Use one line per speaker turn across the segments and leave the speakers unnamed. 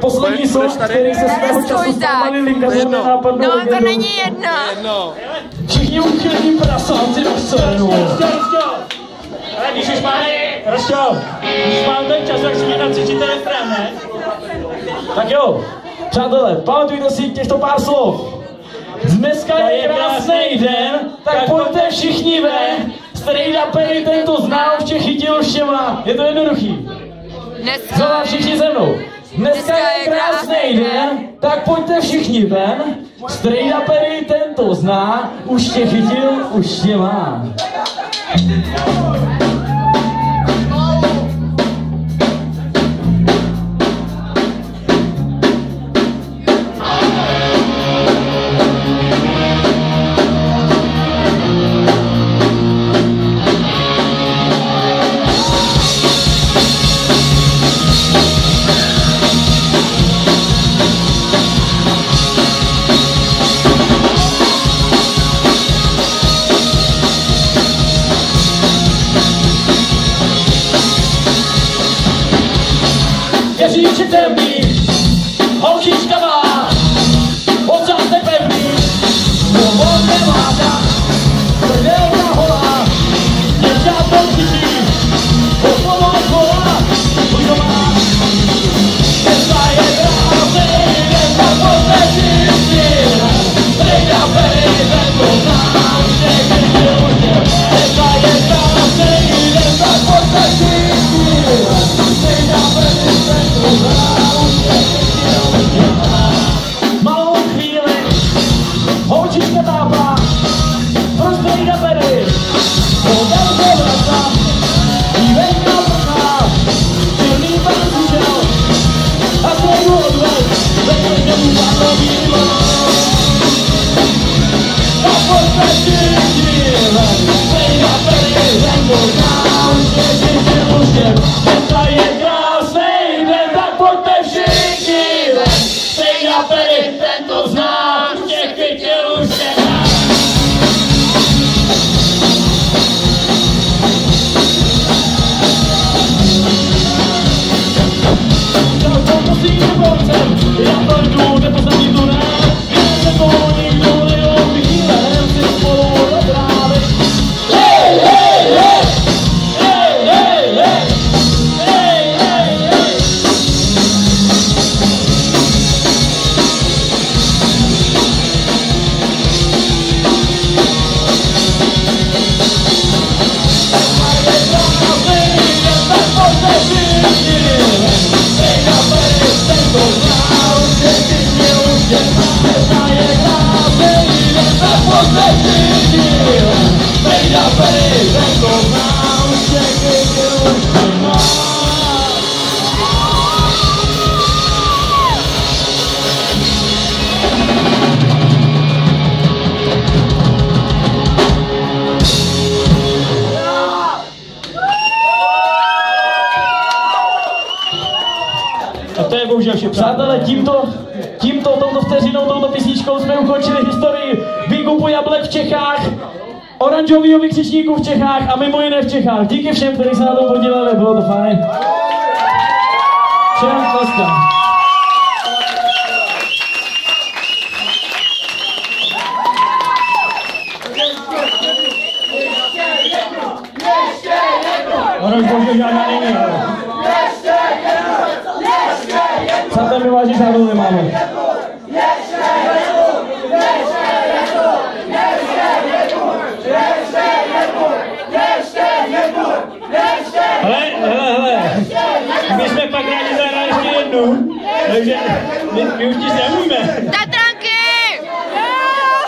poslední song, který se svého času malý linka
jedno.
nápadnou
No, to není jedno.
Jedno.
Všichni uchylní prasáci na scénu.
Ale když už máme, Roško, když mám ten čas, tak si mě nacvičíte refrén, ne?
Tak jo, přátelé, pamatujte si těchto pár slov. Dneska je krásný den, tak pojďte všichni ven. Strejda Perry ten to zná, už tě chytil všema. Je to jednoduchý.
Dneska
Znova všichni se mnou. Dneska je krásný den, tak pojďte všichni ven. Strejda Perry ten to zná, už tě chytil, už tě má. them. 口袋里装着，一杯面包茶，心里放着坚强。阿三又回来了，背着他不管多迷茫。他不放弃，依然在奋力奔跑，迎接新的路。
potem, ja będę bohužel vše,
Přátelé, tímto, tímto, touto vteřinou, touto písničkou jsme ukončili historii výkupu jablek v Čechách, oranžovýho vykřičníku v Čechách a mimo jiné v Čechách. Díky všem, kteří se na tom podíleli, bylo to fajn. Všem tleskám.
Ono už bohužel žádná není. ale.
Přátelé, my vážně žádnou nemáme.
Hele, hele, hele. My jsme pak rádi zahrali ještě jednu, takže my, my už.
Tatranky!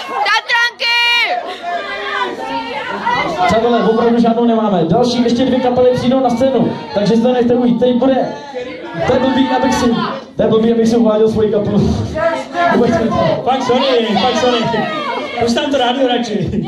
Tatranky!
Přátelé, opravdu žádnou nemáme. Další ještě dvě kapely přijdou na scénu, takže si to nechte ujít. Teď bude, to je blbý, abych si, to je blbý, abych si uváděl svoji kapelu.
Fakt sorry, fakt sorry. Už tam to rádio radši.